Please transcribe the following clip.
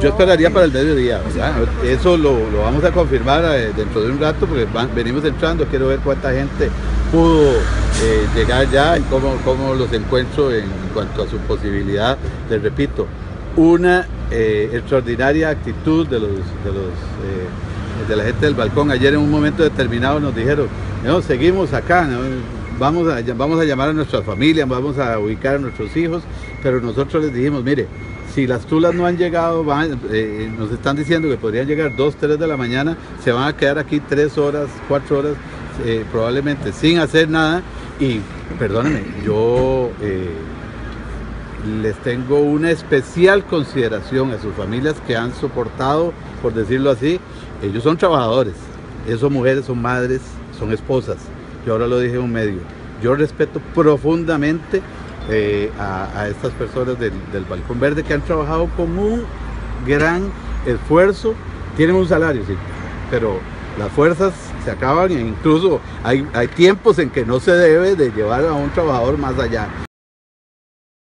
Yo esperaría para el mediodía, ¿verdad? Eso lo, lo vamos a confirmar eh, dentro de un rato porque venimos entrando, quiero ver cuánta gente pudo eh, llegar ya y cómo, cómo los encuentro en, cuanto a su posibilidad, les repito, una eh, extraordinaria actitud de los, de los de la gente del balcón. Ayer en un momento determinado nos dijeron, no, seguimos acá, ¿no? vamos, a, vamos a llamar a nuestras familias, vamos a ubicar a nuestros hijos, pero nosotros les dijimos, mire, si las tulas no han llegado, eh, nos están diciendo que podrían llegar 2, 3 de la mañana, se van a quedar aquí 3 horas, 4 horas, eh, probablemente sin hacer nada. Y perdónenme, yo eh, les tengo una especial consideración a sus familias que han soportado, por decirlo así, ellos son trabajadores, ellos mujeres, son madres, son esposas. Yo ahora lo dije en un medio. Yo respeto profundamente eh, a, estas personas del, del Balcón Verde que han trabajado con un gran esfuerzo. Tienen un salario, sí, pero las fuerzas se acaban e incluso hay, hay tiempos en que no se debe de llevar a un trabajador más allá.